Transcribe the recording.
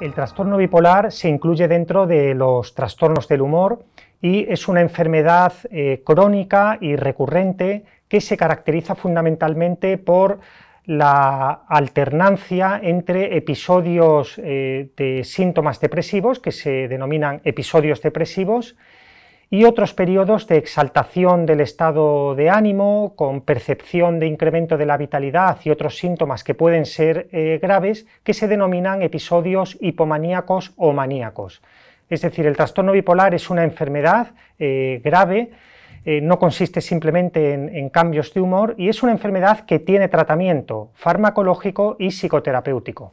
El trastorno bipolar se incluye dentro de los trastornos del humor y es una enfermedad eh, crónica y recurrente que se caracteriza fundamentalmente por la alternancia entre episodios eh, de síntomas depresivos, que se denominan episodios depresivos, y otros periodos de exaltación del estado de ánimo, con percepción de incremento de la vitalidad y otros síntomas que pueden ser eh, graves, que se denominan episodios hipomaníacos o maníacos. Es decir, el trastorno bipolar es una enfermedad eh, grave, eh, no consiste simplemente en cambios de humor y es una enfermedad que tiene tratamiento farmacológico y psicoterapéutico.